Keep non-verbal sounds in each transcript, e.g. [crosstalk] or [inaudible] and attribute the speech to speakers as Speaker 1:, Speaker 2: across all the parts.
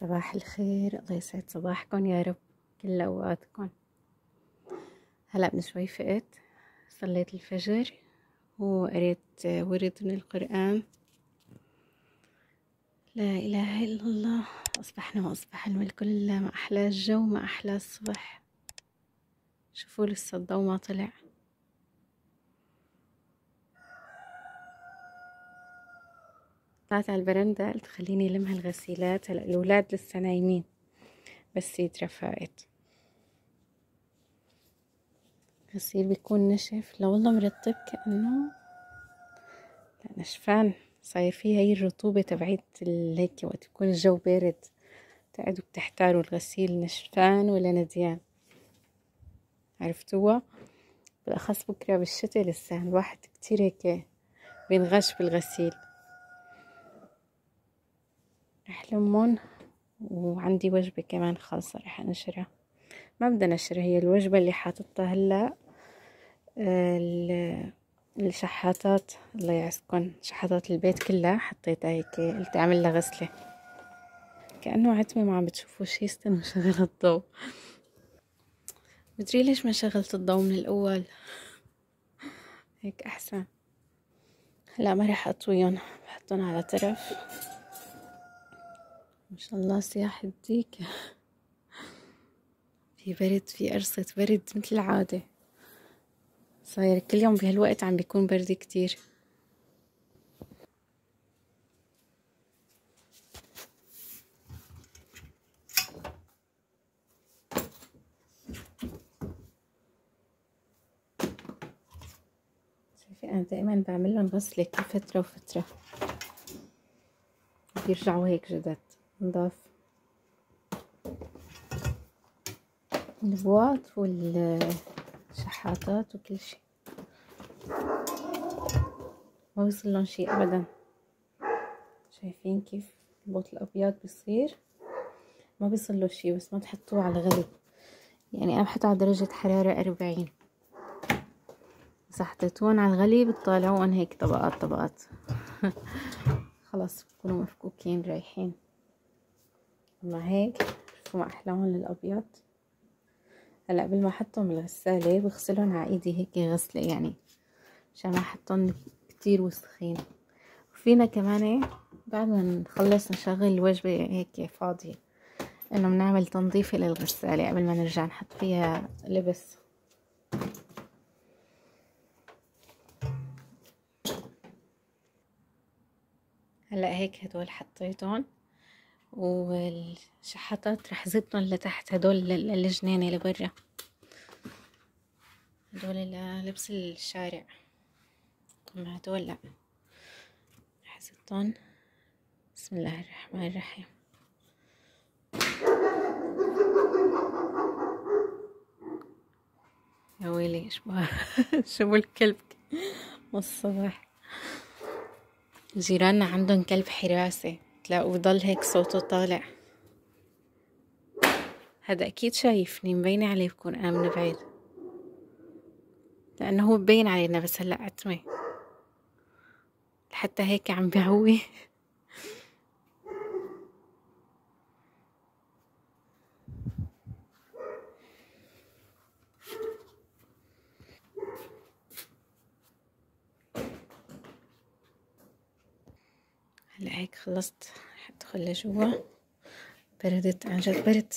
Speaker 1: صباح الخير الله يسعد صباحكم يا رب كل أوقاتكم. هلأ من شوي فقت صليت الفجر وقريت ورد من القرآن. لا إله إلا الله أصبحنا وأصبح الملك لله ما أحلى الجو ما أحلى الصبح. شوفوا لسه الضو ما طلع. طلعت على البرندة قلت خليني لم هالغسيلات هلا الأولاد لسه نايمين بس رفقت غسيل بيكون نشف. لو والله مرطب كأنه لا نشفان. صاير فيه هاي الرطوبة تبعت هيك وقت يكون الجو بارد. تقعدوا بتحتاروا الغسيل نشفان ولا نديان. عرفتوها؟ بالأخص بكرة بالشتاء لسه الواحد كتير هيك بينغش بالغسيل. رح لمون وعندي وجبة كمان خاصة رح أنشرها. ما بدي انشرها هي الوجبة اللي حاططها هلأ الشحاتات. الله يعزكم شحاتات البيت كلها حطيتها هيك قلت أعمل لها غسلة. كأنه عتمة ما عم بتشوفوا شي استنوا شغل الضوء. مدري ليش ما شغلت الضوء من الأول؟ هيك أحسن. هلأ ما رح أطويهم بحطهم على طرف. ما شاء الله سياح الديك [laughs] في برد في قرصة برد مثل العادة. صاير كل يوم بهالوقت عم بيكون برد كتير. شايفة أنا دائما بعمل لهم غسلة كل فترة وفترة. بيرجعوا هيك جدد. نضاف البواط والشحاطات وكل شي ما بيصير لهم شي ابدا. شايفين كيف البوط الأبيض بيصير؟ ما بيصير له شي بس ما تحطوه على غلي يعني أنا بحطه على درجة حرارة أربعين. إذا حطيتوهم على الغلي بتطالعوهم هيك طبقات طبقات. [laughs] خلاص بكونوا مفكوكين رايحين. والله هيك؟ شوفوا ما احلاهم للأبيض. هلأ قبل ما أحطهم بالغسالة بغسلهم على إيدي هيك غسلة يعني عشان ما أحطهم كتير وسخين. وفينا كمان بعد ما نخلص نشغل الوجبة هيك فاضية إنه بنعمل تنظيفة للغسالة قبل ما نرجع نحط فيها لبس. هلأ هيك هدول حطيتهم. والشحاطات رح زدهم لتحت هدول الجنينة لبرا هدول لبس الشارع. اما هدول لا. رح زدهم بسم الله الرحمن الرحيم. يا ويلي شبه [laughs] شبه الكلب والصباح جيراننا عندهم كلب حراسة. تلاقوا بضل هيك صوته طالع. هذا أكيد شايفني مبينة عليه بكون أنا من بعيد. لأنه هو مبين علينا بس هلأ عتمة حتى هيك عم بيعوي هلا هيك خلصت حدخل لجوا بردت عن جد برد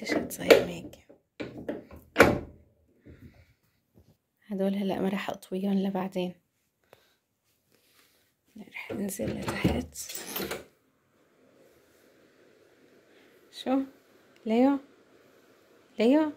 Speaker 1: ليش صاير هيك هدول هلا ما راح اطويهم لبعدين. رح أنزل لتحت. شو؟ ليو؟ ليو؟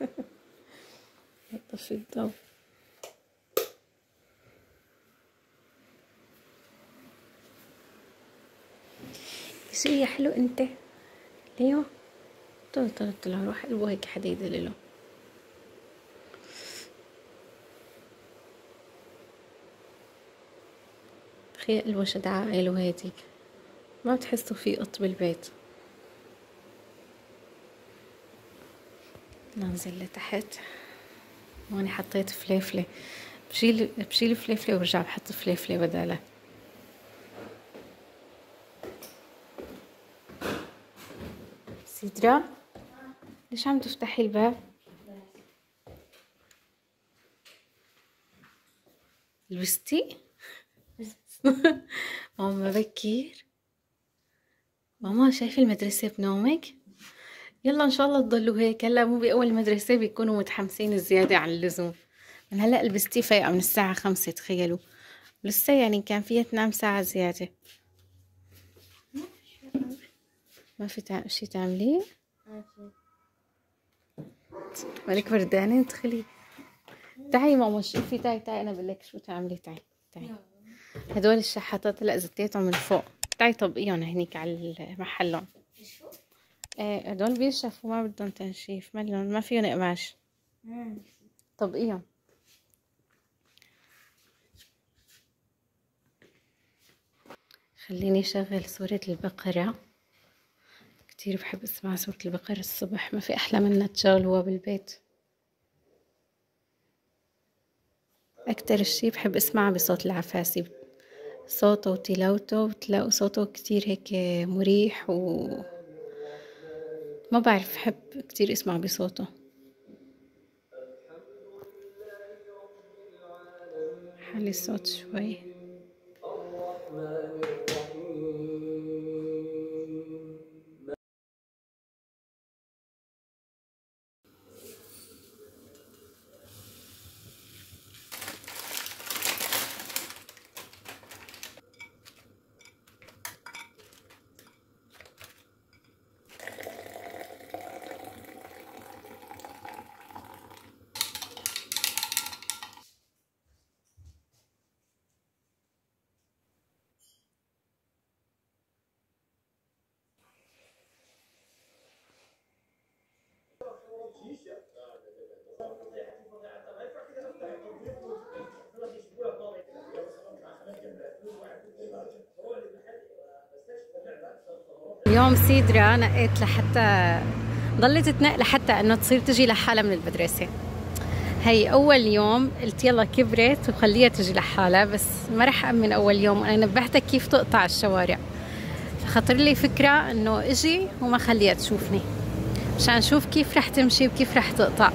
Speaker 1: [laughs] طفي الضوء؟ شو يا حلو انت. ليو طلع طلع طلع روح قلبه هيك حدا يدلله تخيل قلبه شد عائله هاديك. ما بتحسوا في قط بالبيت ننزل لتحت. هون حطيت فليفلة. بشيل بشيل فليفلة وارجع بحط فليفلة بدالها سيدرا ليش عم تفتحي الباب؟ لبستي؟ [laughs] ماما بكير. ماما شايفة المدرسة بنومك؟ يلا إن شاء الله تضلوا هيك. هلا مو بأول مدرسة بيكونوا متحمسين زيادة عن اللزوم. من هلا لبستي فايقه من الساعة خمسة تخيلوا. لسه يعني كان فيها تنام ساعة زيادة. ما في تع... شي تعمليه؟ مالك بردانه ادخلي تعي ماما شوفي تعي تعي أنا بقول لك شو تعملي تعي تعي. هدول الشحاتات هلا زتيتهم من فوق. تعي طبقيهم هنيك على محلهم إيه هدول بيشفوا ما بدهم تنشيف مالهم ما فيهم قماش. طبقيهم. خليني شغل صورة البقرة. كتير بحب أسمع صورة البقرة الصبح ما في أحلى منها تشغلوها بالبيت. أكتر شي بحب اسمعها بصوت العفاسي صوته وتلاوته بتلاقوا صوته كتير هيك مريح و ما بعرف بحب كتير اسمع بصوته. حلي الصوت شوي. اليوم سيدرا نقيت لحتى ضلت تنق لحتى إنه تصير تجي لحالها من المدرسة. هي أول يوم قلت يلا كبرت وخليها تجي لحالها بس ما رح امن أول يوم أنا نبهتها كيف تقطع الشوارع. فخطر لي فكرة إنه إجي وما خليها تشوفني مشان أشوف كيف رح تمشي وكيف رح تقطع.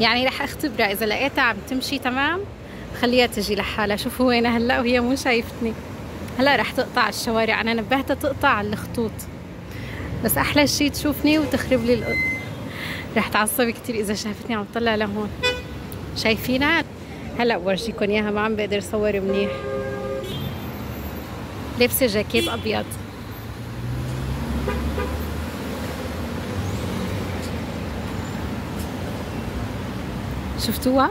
Speaker 1: يعني رح أختبرها إذا لقيتها عم تمشي تمام خليها تجي لحالها. شوفوا وينها هلأ وهي مو شايفتني. هلا رح تقطع الشوارع. أنا نبهتها تقطع الخطوط. بس أحلى شيء تشوفني وتخرب لي القط رح تعصب كتير إذا شافتني عم طلع لهون. شايفينها؟ هلا بورجيكم إياها ما عم بقدر صور منيح. لابسة جاكيت أبيض. شفتوها؟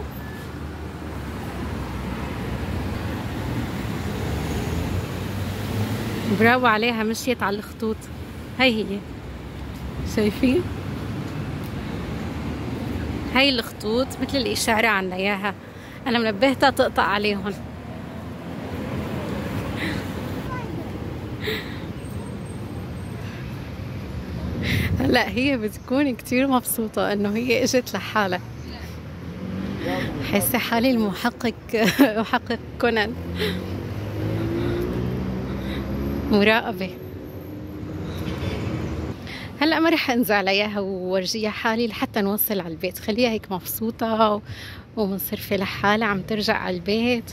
Speaker 1: برافو عليها مشيت على الخطوط. هاي هي. شايفين؟ هاي الخطوط مثل الإشارة عنا إياها. أنا منبهتها تقطع عليهم. هلا هي بتكون كتير مبسوطة إنه هي إجت لحالها. حاسة حالي المحقق محقق كونان. مراقبة. هلأ ما رح انزل عليها وورجيها حالي لحتى نوصل على البيت. خليها هيك مبسوطة ومنصرفة لحالها عم ترجع على البيت.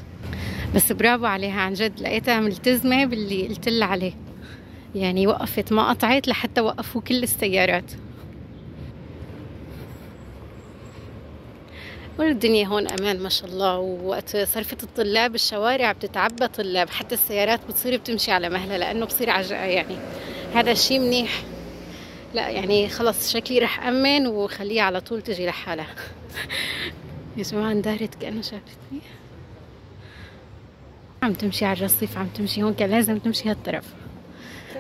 Speaker 1: بس برافو عليها عن جد لقيتها ملتزمة باللي قلت لها عليه. يعني وقفت ما قطعت لحتى وقفوا كل السيارات. والدنيا هون أمان ما شاء الله ووقت صرفة الطلاب الشوارع بتتعبى طلاب حتى السيارات بتصير بتمشي على مهلها لأنه بصير عجقة يعني هذا الشيء منيح. لا يعني خلص شكلي رح أمن وخليها على طول تجي لحالها. [laughs] يا جماعة اندهرت كأنه شافتني. عم تمشي على الرصيف عم تمشي هون كان لازم تمشي هالطرف.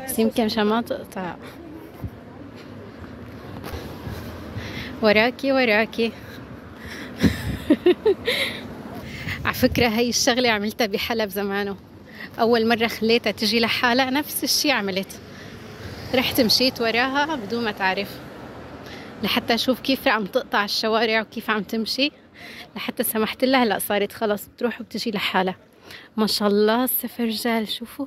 Speaker 1: بس يمكن مشان ما تقطع وراكي وراكي. [laughs] على فكرة هاي الشغلة عملتها بحلب زمانه. أول مرة خليتها تجي لحالها نفس الشي عملت. رحت مشيت وراها بدون ما تعرف. لحتى أشوف كيف عم تقطع الشوارع وكيف عم تمشي. لحتى سمحت لها هلا صارت خلص بتروح وبتجي لحالها. ما شاء الله السفرجل شوفوا.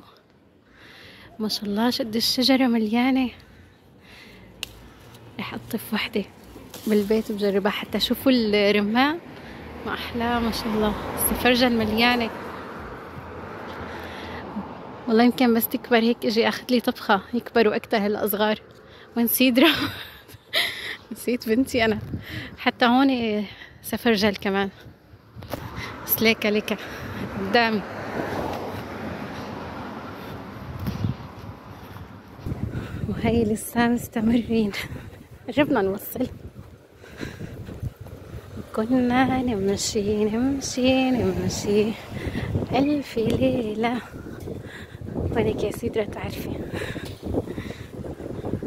Speaker 1: ما شاء الله شد الشجرة مليانة. رح أطف وحدة بالبيت وبجربها حتى شوفوا الرمان ما احلاه ما شاء الله. السفرجل مليانة والله يمكن بس تكبر هيك إجي أخذ لي طبخة. يكبروا أكتر هلا صغار وين [laughs] نسيت بنتي أنا. حتى هون سفرجل كمان. سليكة ليكة قدامي وهي لسه مستمرين. [laughs] جبنا نوصل. كنا نمشي نمشي نمشي ألف ليلة. وينك يا سيدرة تعرفي.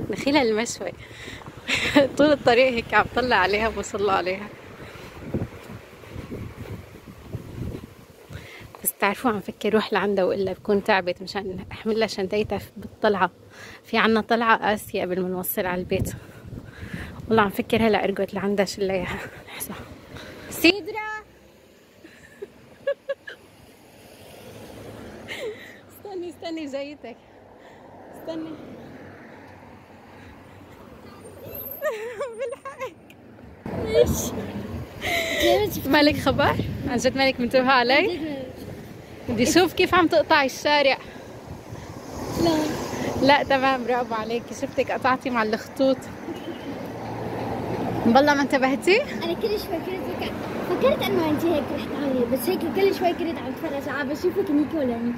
Speaker 1: دخيلة المشوي [laughs] طول الطريق هيك عم طلع عليها بوصل عليها. بس تعرفوا عم فكر روح لعندها والا بكون تعبت مشان أحمل لها شنطتها بالطلعة. في عنا طلعة قاسية قبل ما نوصل على البيت. والله عم فكر هلا ارقد لعندها شليها. [laughs] لحظه سيدرا استني جايتك استني. [laughs] بالحق.
Speaker 2: ليش؟
Speaker 1: مالك خبر؟ عن جد مالك منتبهة علي؟ بدي أشوف كيف عم تقطعي الشارع.
Speaker 2: لا.
Speaker 1: لا تمام برافو عليكي شفتك قطعتي مع الخطوط. بالله ما انتبهتي؟
Speaker 2: أنا كل شوي كنت فكرت أنه انت هيك رح تعملي بس هيك كل شوي كنت عم اتفرج على بشوفك هنيك ولا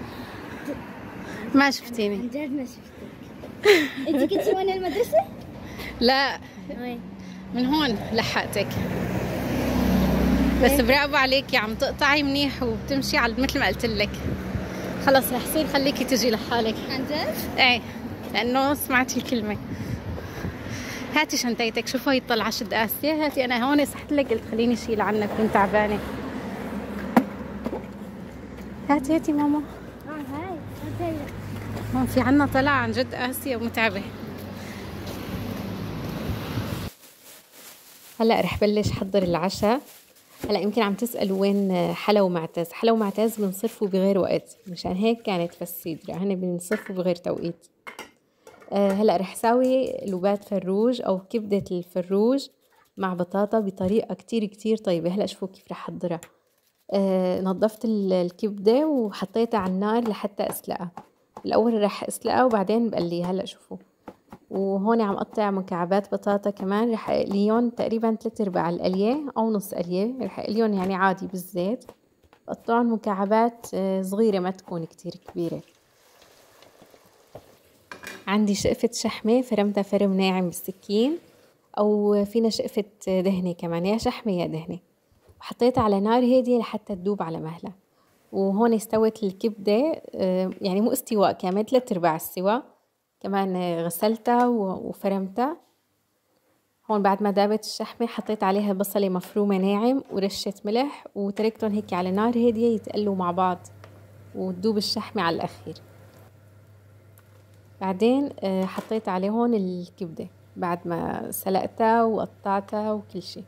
Speaker 1: ما شفتيني.
Speaker 2: جد ما شفتك. انت كنتي وين المدرسة؟
Speaker 1: لا.
Speaker 2: وين؟
Speaker 1: من هون لحقتك. بس برافو عليكي عم. تقطعي منيح وبتمشي على مثل ما قلت لك. خلص رح صير خليكي تجي لحالك.
Speaker 2: عن جد؟
Speaker 1: إيه. لأنه سمعتي الكلمة. هاتي شنطتك شوفوا هي الطلعه شد قاسيه هاتي. أنا هون سحت لك قلت خليني اشيل عنك. كنت تعبانة. هاتي هاتي ماما. هون في عنا طلعة عن جد قاسية ومتعبة. هلا رح بلش حضر العشاء. هلا يمكن عم تسألوا وين حلا ومعتز. حلا ومعتز بنصرفوا بغير وقت. مشان هيك كانت فالسيدرا هن بنصرفوا بغير توقيت. آه، هلا رح ساوي لوبات فروج أو كبدة الفروج مع بطاطا بطريقة كتير كتير طيبة. هلا شوفوا كيف رح احضرها آه، نظفت ال- الكبدة وحطيتها على النار لحتى أسلقها. الأول رح اسلقها وبعدين بقليها هلأ شوفوا. وهون عم قطع مكعبات بطاطا كمان رح أقليهم تقريبا ثلاث أرباع القلية أو نص قلية. رح أقليهم يعني عادي بالزيت. بقطعهم مكعبات آه، صغيرة ما تكون كتير كبيرة. عندي شقفة شحمة فرمتها فرم ناعم بالسكين. أو فينا شقفة دهنة كمان يا شحمة يا دهنة. وحطيتها على نار هادية لحتى تدوب على مهلها. وهون استوت الكبدة آه، يعني مو استواء كامل ثلاث أرباع السوا كمان غسلتها وفرمتها. هون بعد ما دابت الشحمة حطيت عليها بصلة مفرومة ناعم ورشة ملح وتركتهم هيك على نار هادية يتقلوا مع بعض وتدوب الشحمة على الأخير. بعدين آه، حطيت عليهم الكبدة بعد ما سلقتها وقطعتها وكل شي.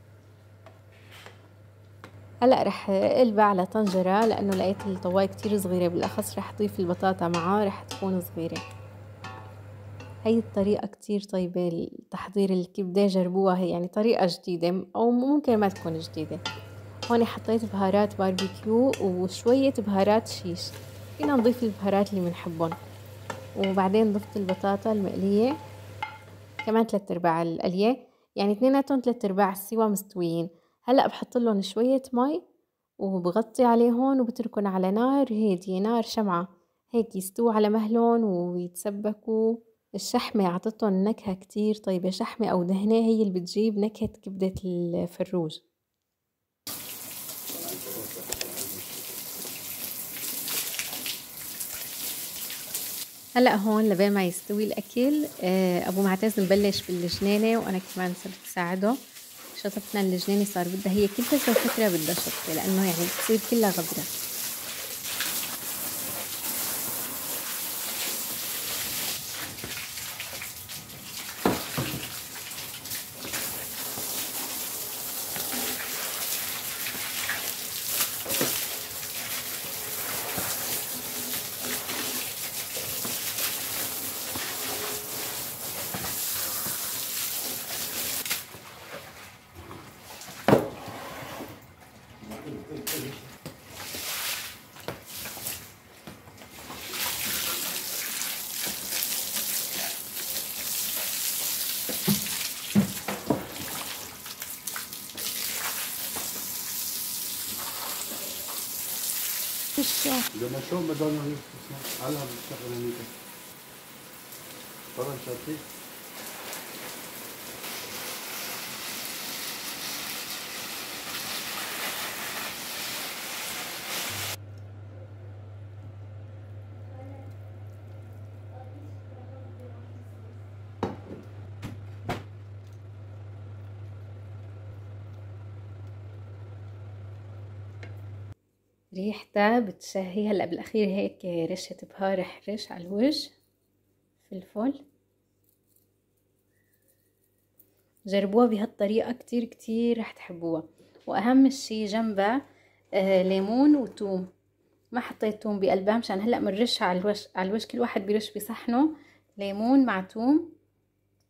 Speaker 1: هلا رح اقلبها على طنجرة لأنه لقيت الطواية كتير صغيرة بالأخص رح أضيف البطاطا معاه رح تكون صغيرة. هي الطريقة كتير طيبة لتحضير الكبدة جربوها هي يعني طريقة جديدة أو ممكن ما تكون جديدة. هون حطيت بهارات باربيكيو وشوية بهارات شيش. فينا نضيف البهارات اللي بنحبهم وبعدين ضفت البطاطا المقلية كمان تلات أرباع القلية يعني اثنيناتهم تلات أرباع السوا مستويين. هلا بحط لهم شوية مي وبغطي عليهم وبتركن على نار هادية نار شمعة هيك يستووا على مهلهم ويتسبكوا. الشحمة عطتهم نكهة كتير طيبة شحمة أو دهنة هي اللي بتجيب نكهة كبدة الفروج هلا هون لبين ما يستوي الأكل آه، أبو معتز مبلش بالجنينه وأنا كمان صرت اساعده شطفنا الجنينه صار بدها هي كل فتره فتره بدها شطفه لأنه يعني بتصير كلها غبرة.
Speaker 2: الشيف
Speaker 3: لما شو بدنا نسمع على بالشغله هنيك طبعا شاطرين
Speaker 1: ريحتها بتشهي. هلا بالأخير هيك رشة بهار حرش على الوجه فلفل جربوها بهالطريقة كتير كتير رح تحبوها. وأهم شي جنبها آه ليمون وتوم. ما حطيت توم بقلبها مشان هلا بنرشها على الوش على الوش كل واحد بيرش بصحنه. ليمون مع توم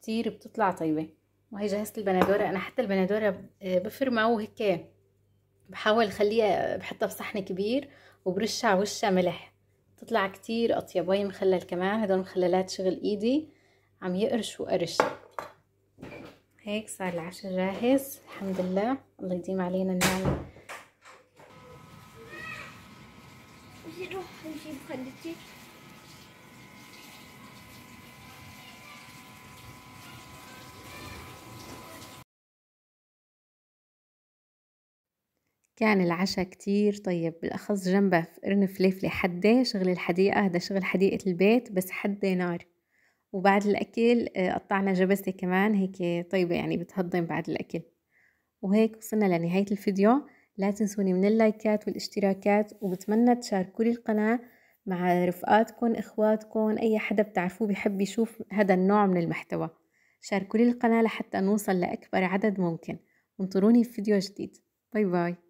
Speaker 1: كتير بتطلع طيبة. وهي جهزت البندورة. أنا حتى البندورة بفرمها وهيك بحاول خليها بحطها بصحن كبير وبرشها على وشها ملح. تطلع كتير أطيب. وهي مخلل كمان. هدول مخللات شغل إيدي. عم يقرش وقرش. هيك صار العشاء جاهز. الحمد لله. الله يديم علينا النعمة. كان العشاء كتير. طيب بالأخص جنبه قرن فليفلة حدة شغل الحديقة هذا شغل حديقة البيت بس حدة نار. وبعد الأكل قطعنا جبسة كمان هيك طيبة يعني بتهضم بعد الأكل. وهيك وصلنا لنهاية الفيديو. لا تنسوني من اللايكات والاشتراكات وبتمنى تشاركوا لي القناة مع رفقاتكم إخواتكم أي حدا بتعرفوه بيحب يشوف هذا النوع من المحتوى. شاركوا لي القناة لحتى نوصل لأكبر عدد ممكن. وانطروني في فيديو جديد. باي باي.